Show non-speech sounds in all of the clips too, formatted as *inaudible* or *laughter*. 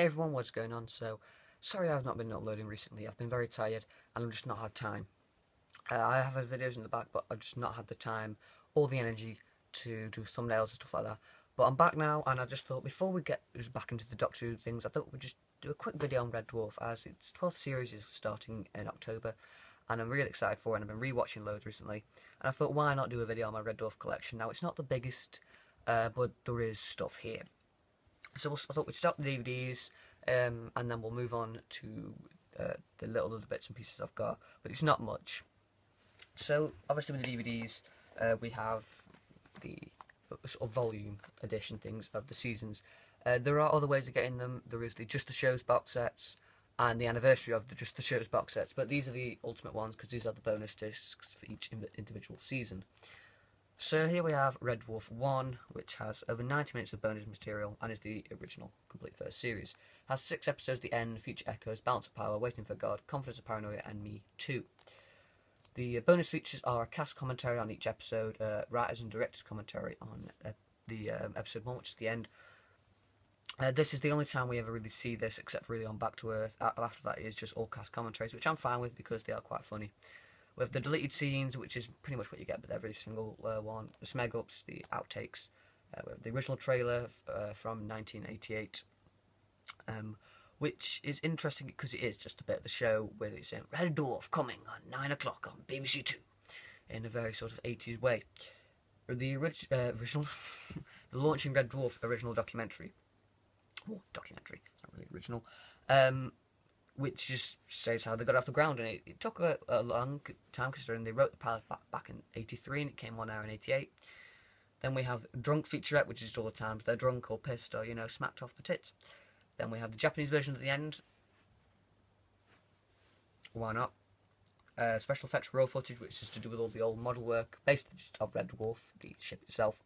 Hey everyone, what's going on? So, sorry I've not been uploading recently. I've been very tired and I've just not had time. Uh, I have had videos in the back, but I've just not had the time or the energy to do thumbnails and stuff like that. But I'm back now, and I just thought before we get back into the Doctor Who things, I thought we'd just do a quick video on Red Dwarf as its 12th series is starting in October, and I'm really excited for it. And I've been rewatching loads recently, and I thought why not do a video on my Red Dwarf collection? Now it's not the biggest, uh, but there is stuff here. So I thought we'd start the DVDs, um, and then we'll move on to uh, the little other bits and pieces I've got, but it's not much. So obviously with the DVDs, uh, we have the uh, sort of volume edition things of the seasons. Uh, there are other ways of getting them. There is the Just the Shows box sets and the anniversary of the Just the Shows box sets, but these are the ultimate ones because these are the bonus discs for each individual season. So here we have Red Dwarf 1, which has over 90 minutes of bonus material and is the original complete first series. Has six episodes, The End, Future Echoes, Balance of Power, Waiting for God, Confidence of Paranoia, and Me Too. The bonus features are a cast commentary on each episode, uh, writers and directors commentary on uh, the um, episode 1, which is The End. Uh, this is the only time we ever really see this, except really on Back to Earth. After that is just all cast commentaries, which I'm fine with because they are quite funny. Have the deleted scenes, which is pretty much what you get with every single uh, one. The smeg ups, the outtakes. Uh, have the original trailer uh, from 1988, um, which is interesting because it is just a bit of the show where it's saying Red Dwarf coming on 9 o'clock on BBC Two in a very sort of 80s way. The orig uh, original, *laughs* the launching Red Dwarf original documentary. Oh, documentary, not really original. Um, which just shows how they got off the ground. And it, it took a, a, long time considering they wrote the pilot back, back in 83 and it came on air in 88. Then we have Drunk featurette, which is all the times they're drunk or pissed or, you know, smacked off the tits. Then we have the Japanese version at the end. Why not? Uh, special effects raw footage, which is to do with all the old model work, basically just of Red Dwarf, the ship itself.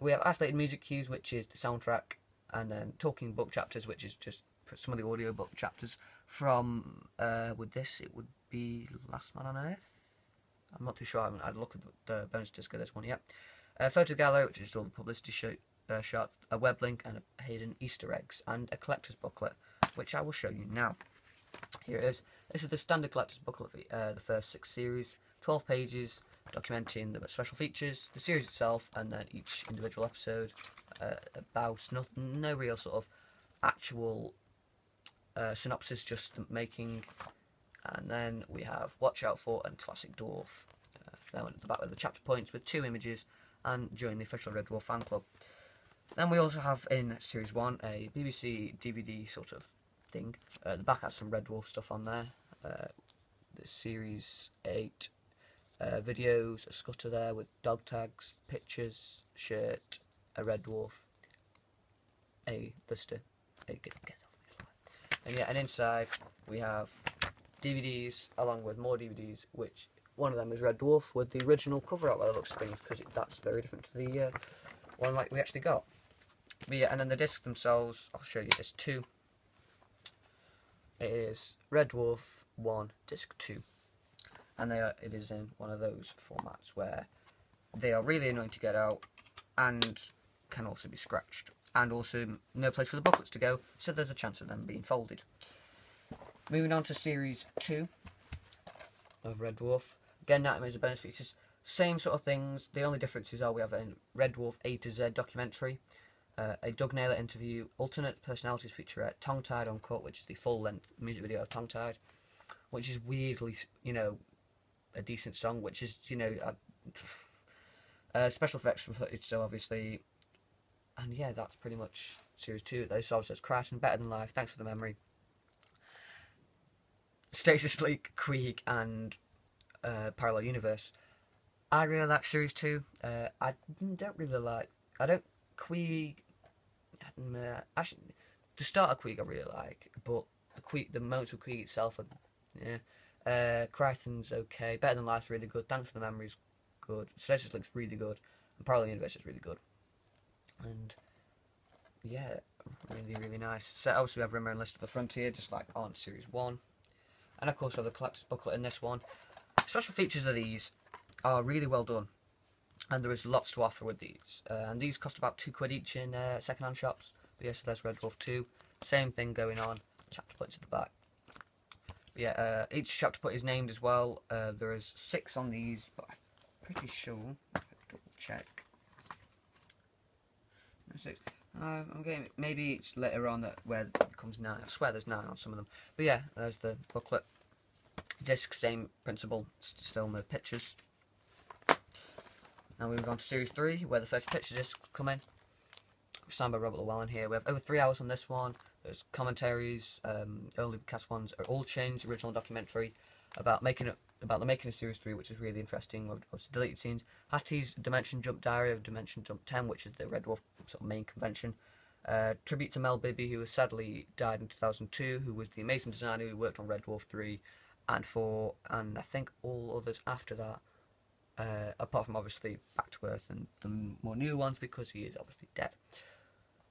We have isolated music cues, which is the soundtrack, and then talking book chapters, which is just some of the audiobook chapters from uh, with this it would be Last Man on Earth. I'm not too sure. I haven't had a look at the bonus disc of this one yet. A photo gallery, which is all the publicity show, uh, shot, a web link, and a hidden Easter eggs, and a collector's booklet, which I will show you now. Here it is. This is the standard collector's booklet for uh, the first six series, 12 pages, documenting the special features, the series itself, and then each individual episode. Uh, about no, no real sort of actual uh, synopsis just making, and then we have Watch Out For and Classic Dwarf. Uh, then at the back with the chapter points with two images, and join the official Red Dwarf fan club. Then we also have in Series 1 a BBC DVD sort of thing. Uh, the back has some Red Dwarf stuff on there. Uh, the Series 8 uh, videos, a scooter there with dog tags, pictures, shirt, a Red Dwarf, a blister, a get, get and yeah, and inside we have DVDs along with more DVDs, which one of them is Red Dwarf with the original cover art by the looks of things, because that's very different to the uh, one like we actually got. But yeah, and then the discs themselves, I'll show you this too. It is Red Dwarf 1, disc 2. And they are, it is in one of those formats where they are really annoying to get out and can also be scratched and also no place for the booklets to go, so there's a chance of them being folded. Moving on to Series 2 of Red Dwarf. Again, Nightmares of bonus features. Same sort of things. The only differences are we have a Red Dwarf A to Z documentary, uh, a Doug Naylor interview, alternate personalities featurette, Tongue Tied on Uncut, which is the full length music video of Tongue Tied, which is weirdly, you know, a decent song, which is, you know, uh, special effects footage, so obviously and yeah, that's pretty much series two. They saw says Crash and Better Than Life. Thanks for the memory. Stasis Leak, Queeg, and uh, Parallel Universe. I really like series two. Uh, I don't really like. I don't Queeg. Uh, actually, the start of Queeg I really like, but the Queeg, the moments with Queeg itself, are, yeah. Uh, Kryten's okay. Better Than Life's really good. Thanks for the memories, good. Stasis Leak's really good, and Parallel Universe is really good and yeah, really, really nice. So also we have Rimmer and List of the Frontier, just like on Series 1. And of course we have the collector's booklet in this one. Special features of these are really well done. And there is lots to offer with these. Uh, and these cost about two quid each in uh, second-hand shops. But yes, there's Red Dwarf 2. Same thing going on. Chapter points at the back. Yeah, uh, each chapter point is named as well. Uh, there is six on these, but I'm pretty sure. Double check. Six. Uh, I'm getting maybe it's later on that where it becomes nine. I swear there's nine on some of them. But yeah, there's the booklet. Disc, same principle. Still no pictures. Now we move on to series three, where the first picture discs come in. Signed by Robert Llewellyn here. We have over three hours on this one. There's commentaries, um, early cast ones are all changed. Original documentary about making it about the making of series three, which is really interesting. Obviously, deleted scenes. Hattie's Dimension Jump Diary of Dimension Jump Ten, which is the Red Dwarf sort of main convention. Uh, tribute to Mel Bibby, who sadly died in 2002, who was the amazing designer who worked on Red Dwarf 3 and 4, and I think all others after that, uh, apart from obviously Back to Earth and the more new ones because he is obviously dead.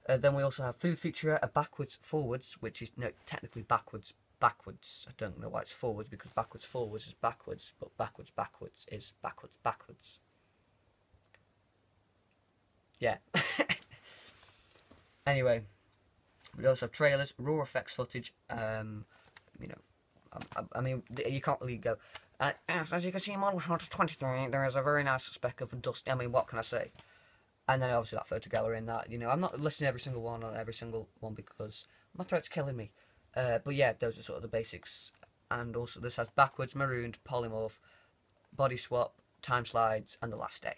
Uh, then we also have Food Feature, a backwards forwards, which is no, technically backwards backwards. I don't know why it's forwards because backwards forwards is backwards, but backwards backwards is backwards backwards. Yeah. *laughs* anyway, we also have trailers, raw effects footage. Um, you know, I, I, mean, you can't really go. Uh, as you can see, Model 23, there is a very nice speck of dust. I mean, what can I say? And then obviously that photo gallery and that. You know, I'm not listening every single one on every single one because my throat's killing me. Uh, but yeah, those are sort of the basics. And also this has backwards, marooned, polymorph, body swap, time slides, and the last day.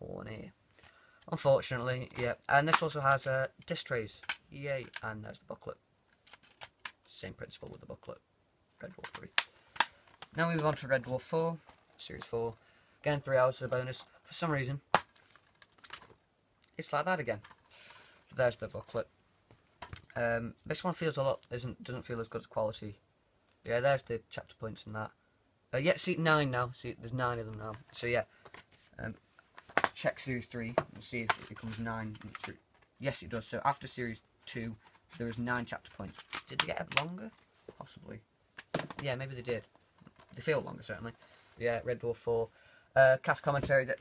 In here. Unfortunately, yeah. And this also has uh, disc trays. Yay. And there's the booklet. Same principle with the booklet. Red Dwarf 3. Now we move on to Red Dwarf 4. Series 4. Again, 3 hours a bonus. For some reason, it's like that again. There's the booklet. Um, this one feels a lot isn't doesn't feel as good as quality. Yeah, there's the chapter points and that. Uh, yeah, see nine now. See, there's nine of them now. So yeah, um, check series three and see if it becomes nine. Yes, it does. So after series two, there is nine chapter points. Did they get longer? Possibly. Yeah, maybe they did. They feel longer certainly. Yeah, Red Dwarf four. Uh, cast commentary that.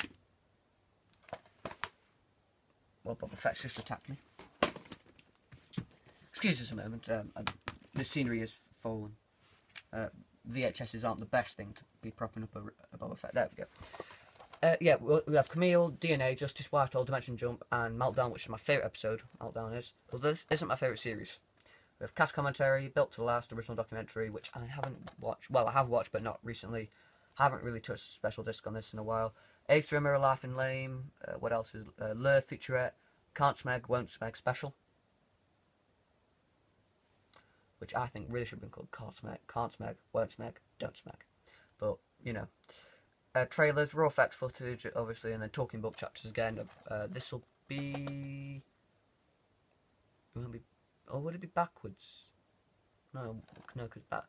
Well, Boba Fett's just attacked me. Excuse us a moment. Um, uh, the scenery is fallen. Uh, VHSs aren't the best thing to be propping up a, a Boba Fett. There we go. Uh, yeah, we have Camille, DNA, Justice White, All Dimension Jump, and Meltdown, which is my favourite episode. Meltdown is. Well, this isn't my favourite series. We have cast commentary, Built to Last, original documentary, which I haven't watched. Well, I have watched, but not recently. Haven't really touched special disc on this in a while. Ace Rimmer, Laughing Lame. Uh, what else is uh, featurette? Can't Smeg, Won't Smeg special which I think really should have been called Can't Smeg, Can't Smeg, Won't Smeg, Don't Smeg. But, you know. Uh, trailers, raw facts footage, obviously, and then talking book chapters again. Uh, this will be... Will be... Or would it be backwards? No, no, because back...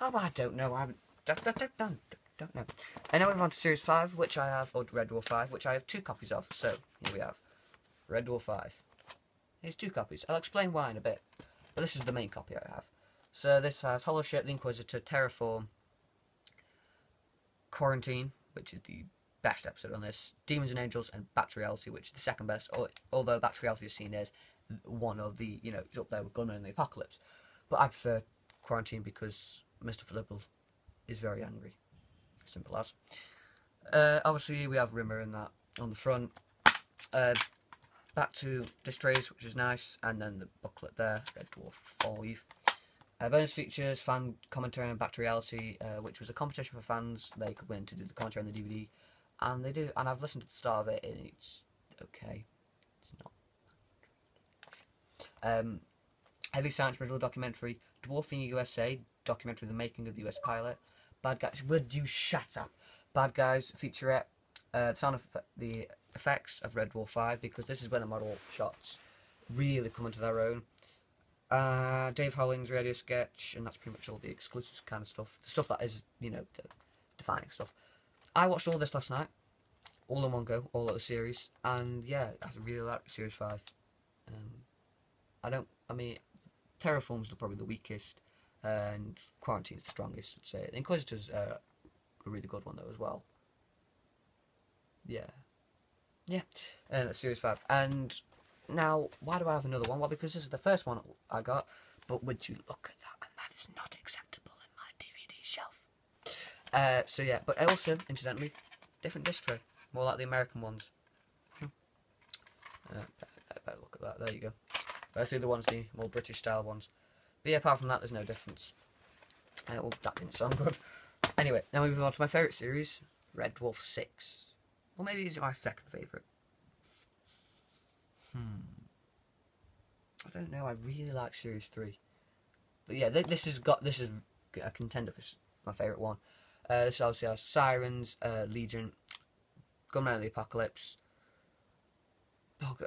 Oh, I don't know. I haven't... Don't, don't, don't, don't know. And now we move on to Series 5, which I have, or Red Dwarf 5, which I have two copies of. So, here we have. Red Dwarf 5. Here's two copies. I'll explain why in a bit. But this is the main copy I have. So this has Holoship, the Inquisitor, Terraform, Quarantine, which is the best episode on this, Demons and Angels, and to Reality, which is the second best, although to Reality is seen as one of the, you know, it's up there with Gunmen of the Apocalypse. But I prefer Quarantine because Mr. Flibble is very angry. Simple as. Uh, obviously, we have Rimmer in that on the front. Uh, back to disc trays, which is nice, and then the booklet there, Red Dwarf 5. Uh, bonus features, fan commentary on Back to Reality, uh, which was a competition for fans. They could win to do the commentary on the DVD, and they do. And I've listened to the start of it, and it's okay. It's not. Um, Heavy Science Riddle documentary, Dwarfing USA documentary, the making of the US pilot. Bad guys, would you shut up? Bad guys featurette. Uh, sound of the effects of Red Dwarf 5 because this is where the model shots really come into their own. Uh, Dave Hollins radio sketch, and that's pretty much all the exclusive kind of stuff. The stuff that is, you know, the defining stuff. I watched all this last night, all in one go, all the series, and yeah, I really like Series 5. Um, I don't, I mean, Terraform's probably the weakest, and Quarantine's the strongest, I'd say. Inquisitor's uh, a really good one, though, as well. Yeah. Yeah, and uh, Series 5. And now, why do I have another one? Well, because this is the first one I got. But would you look at that? And that is not acceptable in my DVD shelf. Uh, so yeah, but also, incidentally, different disc tray. More like the American ones. Hmm. Uh, better look at that. There you go. Both the ones, the more British style ones. But yeah, apart from that, there's no difference. Uh, well, that didn't sound good. Anyway, now we move on to my favourite series, Red Dwarf 6. Or maybe it's my second favourite. Hmm. I don't know. I really like Series Three, but yeah, th this has got this is a contender for my favorite one. Uh, this obviously has Psirens, uh, Legion, Gunmen of the Apocalypse.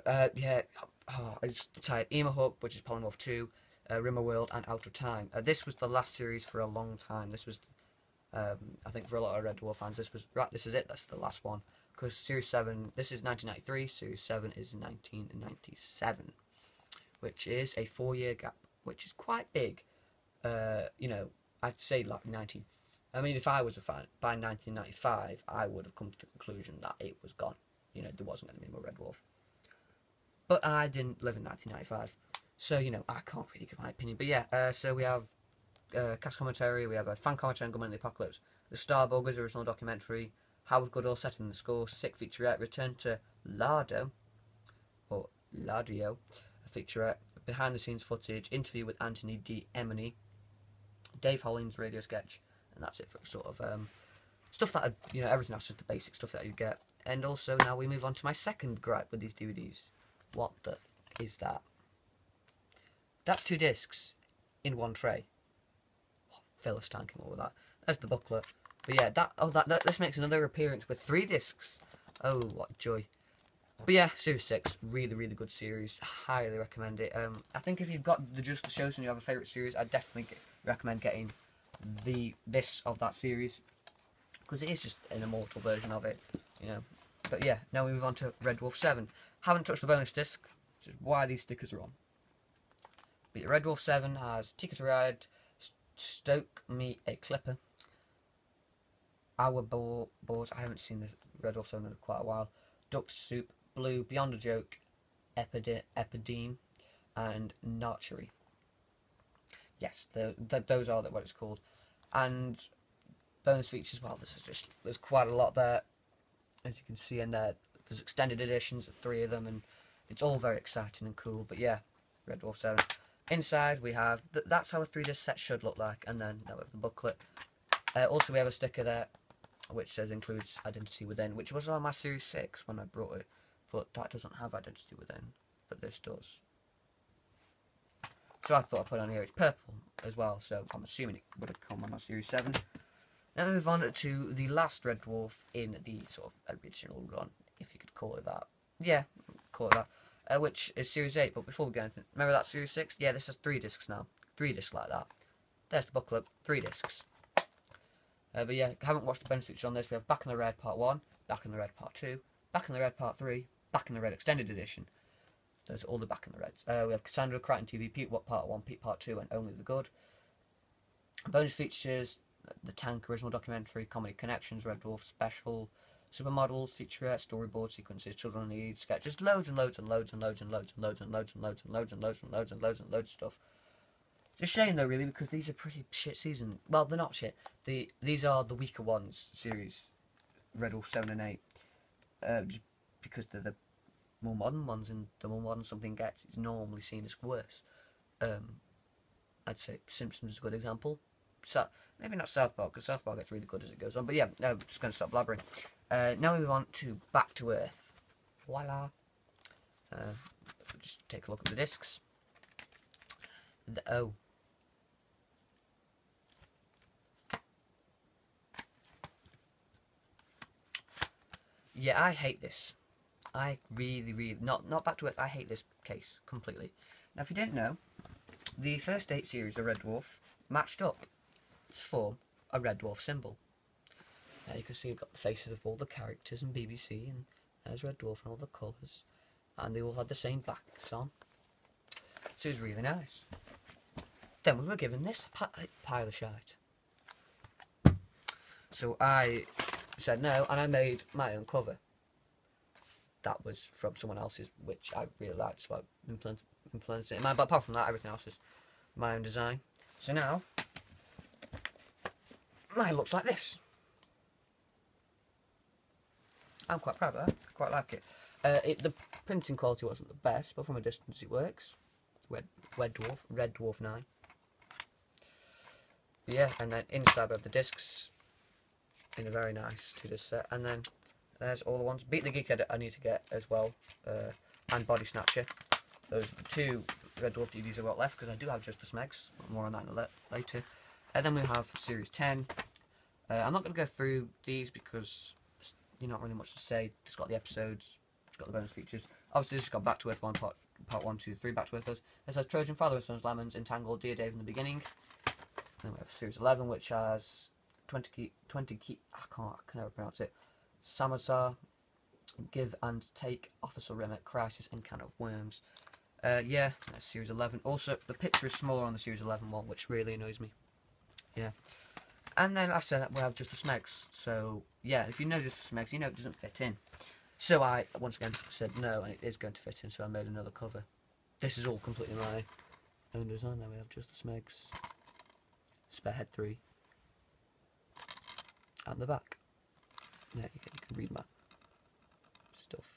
Uh, yeah, oh, it's tired. Hook, which is Polymorph Two, uh, Rimmerworld, and Out of Time. Uh, this was the last series for a long time. This was, um, I think, for a lot of Red Dwarf fans, this was right. This is it. That's the last one because Series Seven. This is 1993. Series Seven is 1997 which is a four year gap, which is quite big. Uh, you know, I'd say like 90. I mean, if I was a fan, by 1995, I would have come to the conclusion that it was gone. You know, there wasn't going to be more Red Dwarf. But I didn't live in 1995. So, you know, I can't really give my opinion. But yeah, uh, so we have uh, cast commentary, we have a fan commentary on the Apocalypse, the Starbuggers original documentary, Howard Goodall setting the score, sick featurette, return to Lardo, or Lardio, a featurette, behind the scenes footage, interview with Anthony D. Emony, Dave Hollins radio sketch, and that's it for sort of um, stuff that I, you know everything else is the basic stuff that you get. And also now we move on to my second gripe with these DVDs. What the is that? That's two discs in one tray. Philistine came up with that. There's the booklet. But yeah, that oh that, that this makes another appearance with three discs. Oh what joy! But yeah, Series 6, really, really good series. Highly recommend it. Um, I think if you've got the Just the Shows and you have a favourite series, I definitely recommend getting the this of that series. Because it is just an immortal version of it, you know. But yeah, now we move on to Red Dwarf 7. Haven't touched the bonus disc, which is why these stickers are on. But Red Dwarf 7 has Tikka to Ride, Stoke Me a Clipper, Our Bo Boars, I haven't seen this Red 7 in quite a while, Duct Soup, Blue, Beyond a Joke, Epide Epideme, and Nanarchy. Yes, the, the, those are what it's called. And bonus features, well, this is just, there's quite a lot there. As you can see in there, there's extended editions of three of them, and it's all very exciting and cool. But yeah, Red Dwarf 7. Inside we have, th that's how a 3 disc set should look like, and then now we have the booklet. Uh, also we have a sticker there, which says includes Identity Within, which was on my Series 6 when I brought it but that doesn't have identity within, but this does. So I thought I'd put on here, it's purple as well, so I'm assuming it would have come on my Series 7. Now we move on to the last Red Dwarf in the sort of original run, if you could call it that. Yeah, call it that. Uh, which is Series 8, but before we go anything, remember that Series 6? Yeah, this has three discs now. Three discs like that. There's the booklet, three discs. Uh, but yeah, haven't watched the features on this. We have Back in the Red Part 1, Back in the Red Part 2, Back in the Red Part 3, Back in the Red Extended Edition. There's all the Back in the Reds. Uh, we have Cassandra, Krytie TV, Pete What Part 1, Pete Part 2, and Only the Good. Bonus features the Tank original documentary, Comedy Connections, Red Dwarf Special, Supermodels, featurette, storyboard sequences, Children Need, sketches, loads and loads and loads and loads and loads and loads and loads and loads and loads and loads and loads and loads and loads of stuff. It's a shame though, really, because these are pretty shit season. Well, they're not shit. The these are the weaker ones series, Red Dwarf seven and eight. Uh, just because they're the more modern ones, and the more modern something gets, it's normally seen as worse. Um, I'd say Simpsons is a good example. So, maybe not South Park, because South Park gets really good as it goes on. But yeah, I'm just going to stop blabbering. Uh, now we move on to Back to Earth. Voila. Uh, just take a look at the discs. The, oh. Yeah, I hate this. I really, really not not back to work, I hate this case completely. Now, if you didn't know, the first eight series of Red Dwarf matched up to form a Red Dwarf symbol. Now you can see you've got the faces of all the characters in BBC, and there's Red Dwarf and all the colours, and they all had the same backs on. So it was really nice. Then we were given this pile of shite. So I said no, and I made my own cover that was from someone else's, which I really liked, so I implemented, implemented it in mine. But apart from that, everything else is my own design. So now, mine looks like this. I'm quite proud of that. I quite like it. Uh, it. The printing quality wasn't the best, but from a distance it works. Red, Red Dwarf, Red Dwarf 9. Yeah, and then inside we have the discs in a very nice to this set. And then there's all the ones. Beat the Geek I, I need to get as well, uh, and Body Snatcher. Those two Red Dwarf DVDs I've got left because I do have just the Smegs. More on that later. And then we have Series 10. Uh, I'm not going to go through these because you're not really much to say. It's got the episodes, it's got the bonus features. Obviously, this got Back to Earth 1, part, part 1, 2, 3, Back to Earth. This has Trojan, Father Sons, Lemons, Entangled, Dear Dave in the beginning. Then we have Series 11, which has Twentica, 20 key, I can't, I can never pronounce it. Samsara, Give and Take, Officer Rimmer, Crisis, and Can of Worms. Uh, yeah, Series 11. Also, the picture is smaller on the Series 11 one, which really annoys me. Yeah. And then I said we have just the Smegs. So, yeah, if you know just the Smegs, you know it doesn't fit in. So I, once again, said no, and it is going to fit in, so I made another cover. This is all completely my own design. Now we have just the Smegs. Spearhead 3. At the back. Yeah, you can, you can read my stuff.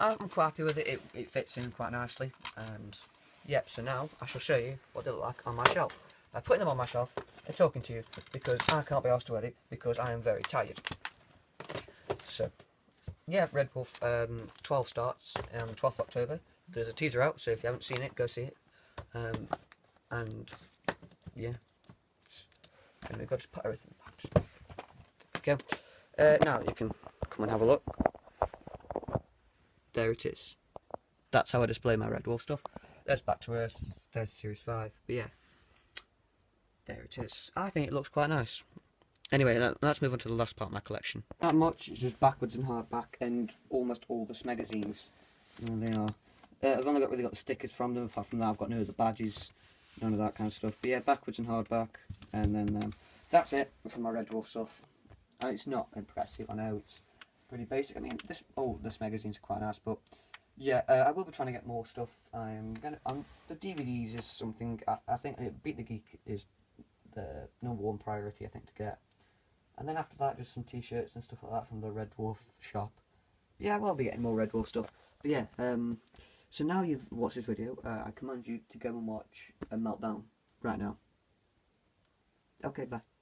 I'm quite happy with it. it. It fits in quite nicely. And, yep, so now I shall show you what they look like on my shelf. By putting them on my shelf and talking to you because I can't be asked to edit because I am very tired. So, yeah, Red Wolf um, 12 starts on the 12th of October. There's a teaser out, so if you haven't seen it, go see it. Um, and yeah. And we've got to put everything go. Uh, now you can come and have a look. There it is. That's how I display my Red Dwarf stuff. There's Back to Earth. There's Series 5. But yeah. There it is. I think it looks quite nice. Anyway, let's move on to the last part of my collection. Not much, it's just backwards and hardback and almost all the magazines. There they are. Uh, I've only got really got the stickers from them, apart from that I've got no other badges none of that kind of stuff. But yeah, backwards and hardback, and then um, that's it for my Red Dwarf stuff. And it's not impressive, I know it's pretty basic. I mean, this oh, this magazine's quite nice, but yeah, uh, I will be trying to get more stuff. I'm gonna, um, the DVDs is something I, I think Beat the Geek is the number one priority I think to get, and then after that, just some T-shirts and stuff like that from the Red Dwarf shop. Yeah, I will be getting more Red Dwarf stuff. But yeah, um, so now you've watched this video, uh, I command you to go and watch a meltdown right now. Okay, bye.